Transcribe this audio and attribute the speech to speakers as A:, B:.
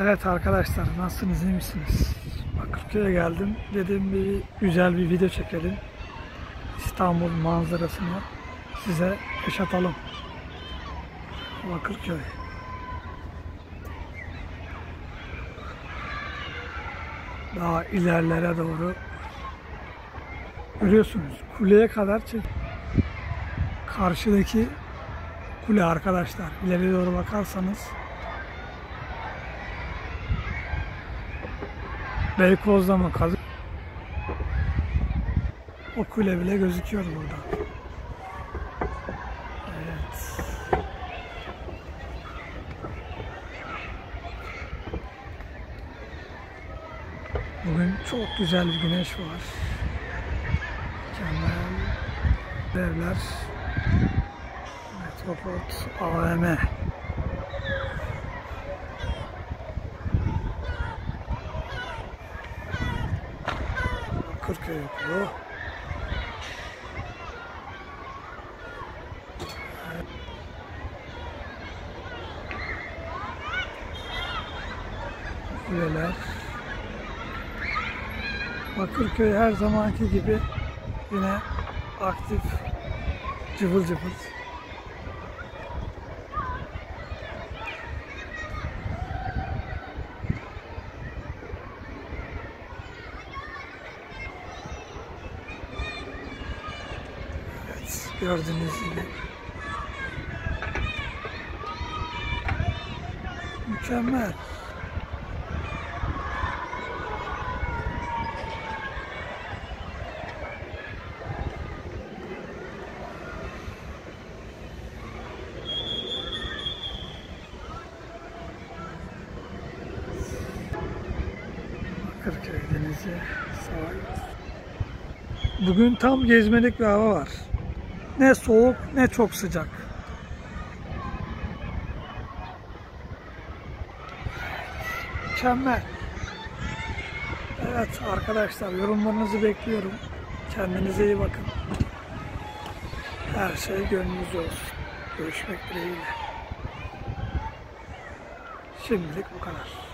A: Evet arkadaşlar nasılsınız iyi misiniz? Bakırköy'e geldim. Dedim bir güzel bir video çekelim. İstanbul manzarasını size yaşatalım. Bakırköy. Daha ilerlere doğru görüyorsunuz kuleye kadar çek. Karşıdaki kule arkadaşlar. İleri doğru bakarsanız Beykoz'da mı kazık? O kule bile gözüküyor burada. Evet. Bugün çok güzel bir güneş var. Mükemmel evler. Metroport AVM. Kırköy okulu. Kuleler. Bakırköy her zamanki gibi yine aktif, cıvıl cıvıl. Evet, gördüğünüz gibi. Mükemmel. Bakırköy Denizi sahil. Bugün tam gezmelik bir hava var. Ne soğuk ne çok sıcak. Mükemmel. Evet arkadaşlar yorumlarınızı bekliyorum. Kendinize iyi bakın. Her şey gönlünüzce olsun. Görüşmek dileğiyle. Şimdilik bu kadar.